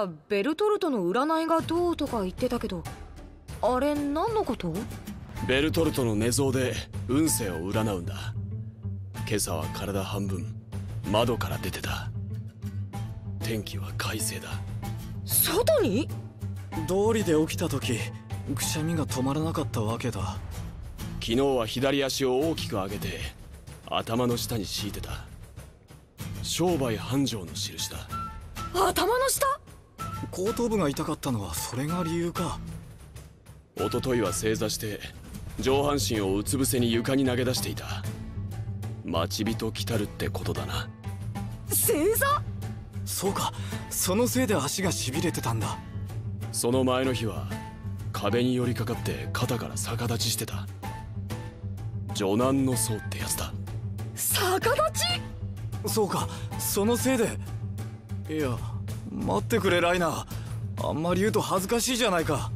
あベルトルトの占いがどうとか言ってたけどあれ何のこと？ベルトルトの寝相で運勢を占うんだ。今朝は体半分窓から出てた。天気は快晴だ。外に？道理で起きた時くしゃみが止まらなかったわけだ。昨日は左足を大きく上げて頭の下に敷いてた。商売繁盛の印だ。頭の下？後頭部が痛かったのはそれが理由か。一昨日は正座して上半身をうつ伏せに床に投げ出していた。待ち人来たるってことだな。正座？そうか。そのせいで足がしびれてたんだ。その前の日は壁に寄りかかって肩から逆立ちしてた。女難の層ってやつだ。逆立ち？そうか。そのせいで。いや待ってくれライナー。あんまり言うと恥ずかしいじゃないか。